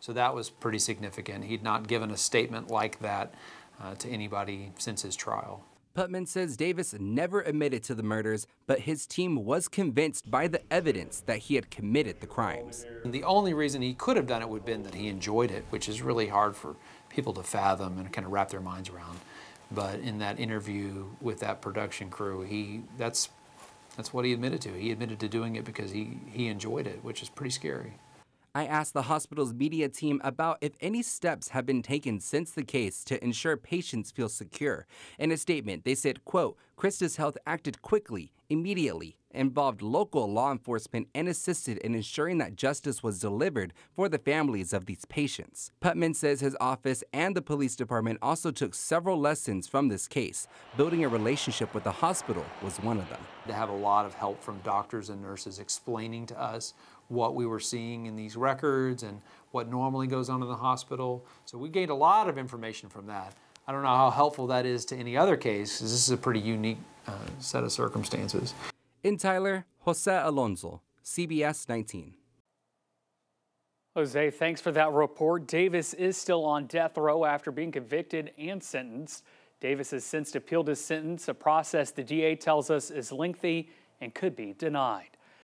So that was pretty significant. He'd not given a statement like that uh, to anybody since his trial. Putman says Davis never admitted to the murders, but his team was convinced by the evidence that he had committed the crimes. And the only reason he could have done it would have been that he enjoyed it, which is really hard for people to fathom and kind of wrap their minds around. But in that interview with that production crew, he that's that's what he admitted to. He admitted to doing it because he, he enjoyed it, which is pretty scary. I asked the hospital's media team about if any steps have been taken since the case to ensure patients feel secure. In a statement, they said, quote, Christus Health acted quickly, immediately, involved local law enforcement and assisted in ensuring that justice was delivered for the families of these patients. Putman says his office and the police department also took several lessons from this case. Building a relationship with the hospital was one of them. To have a lot of help from doctors and nurses explaining to us what we were seeing in these records and what normally goes on in the hospital. So we gained a lot of information from that. I don't know how helpful that is to any other case, because this is a pretty unique uh, set of circumstances. In Tyler, Jose Alonso, CBS 19. Jose, thanks for that report. Davis is still on death row after being convicted and sentenced. Davis has since appealed his sentence, a process the DA tells us is lengthy and could be denied.